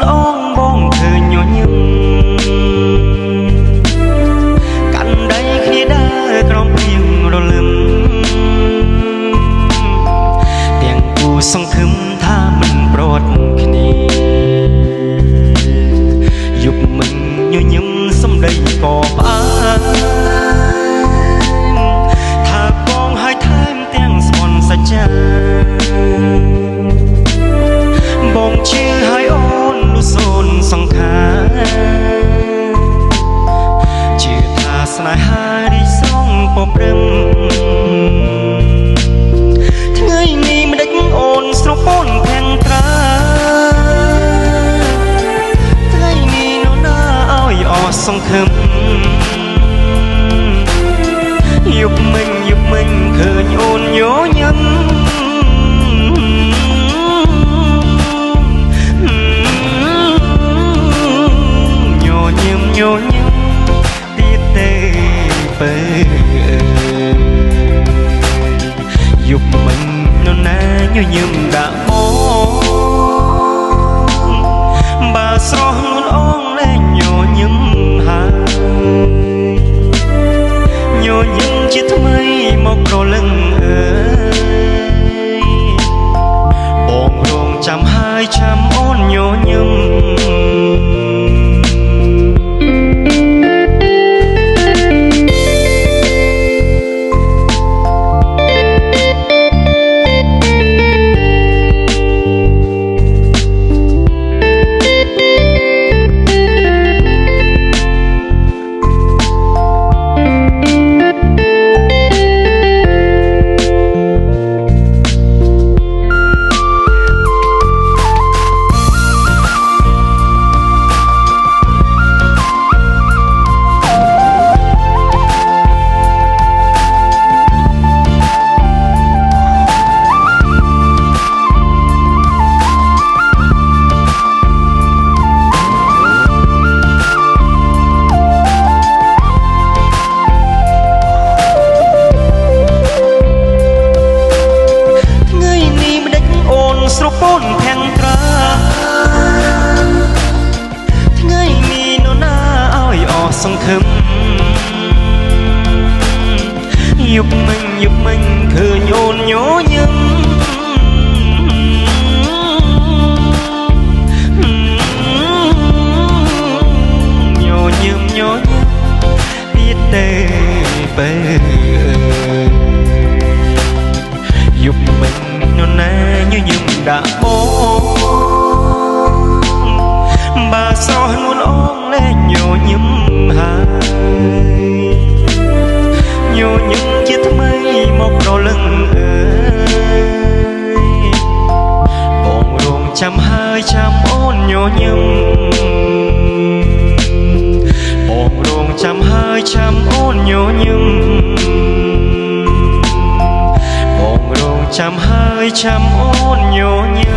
លងបងឃើញញញឹម ង្ខាជឿថាស្នេហារីស្រងពព្រឹមថ្ងៃនេះមិនដេចអូនស្រពូនភាំងត្រាថ្ងៃនេះនោះណាឲ្យអស់សង្ឃឹមយប់មិញយប់មិញឃើញអូនញញឹម như đã mong ស់សង្ឃឹមយប់មិញយប់មិញឃើញអូនញញឹមញញឹមញញឹមទៀតទេបើយប់មិញនរណាញញឹមដាក់ប trăm hơi trăm ôn nhỏ nhâm ôm rong trăm hơi trăm ôn nhỏ nhâm ôm rong trăm hơi trăm ôn nhỏ nhâm